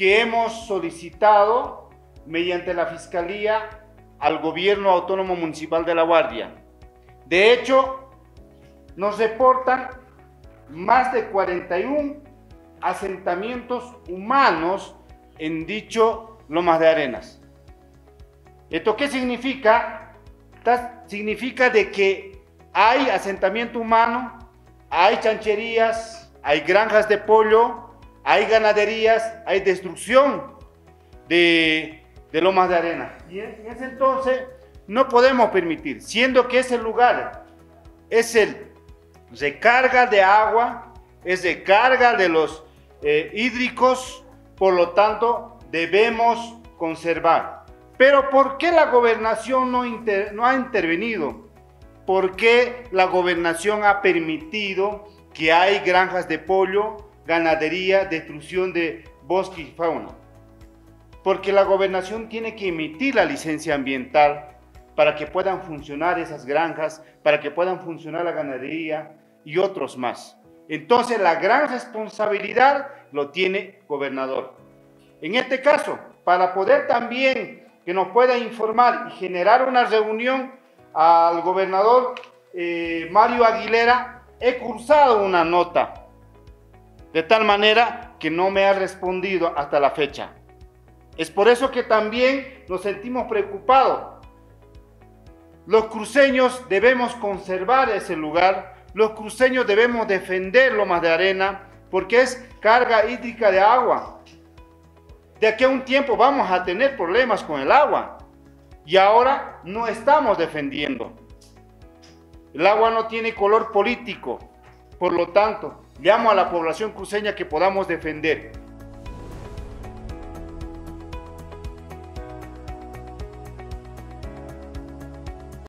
que hemos solicitado mediante la Fiscalía al Gobierno Autónomo Municipal de La Guardia. De hecho, nos reportan más de 41 asentamientos humanos en dicho Lomas de Arenas. ¿Esto qué significa? Significa de que hay asentamiento humano, hay chancherías, hay granjas de pollo, hay ganaderías, hay destrucción de, lomas de arena. Y en ese entonces no podemos permitir, siendo que ese lugar es el recarga de agua, es recarga de los eh, hídricos, por lo tanto debemos conservar. Pero ¿por qué la gobernación no, no ha intervenido? ¿Por qué la gobernación ha permitido que hay granjas de pollo, ganadería, destrucción de bosque y fauna? Porque la gobernación tiene que emitir la licencia ambiental para que puedan funcionar esas granjas, para que puedan funcionar la ganadería y otros más. Entonces la gran responsabilidad lo tiene gobernador. En este caso, para poder también que nos pueda informar y generar una reunión al gobernador eh, Mario Aguilera, he cursado una nota, de tal manera que no me ha respondido hasta la fecha. Es por eso que también nos sentimos preocupados. Los cruceños debemos conservar ese lugar los cruceños debemos defender Lomas de Arena porque es carga hídrica de agua. De aquí a un tiempo vamos a tener problemas con el agua y ahora no estamos defendiendo. El agua no tiene color político, por lo tanto, llamo a la población cruceña que podamos defender.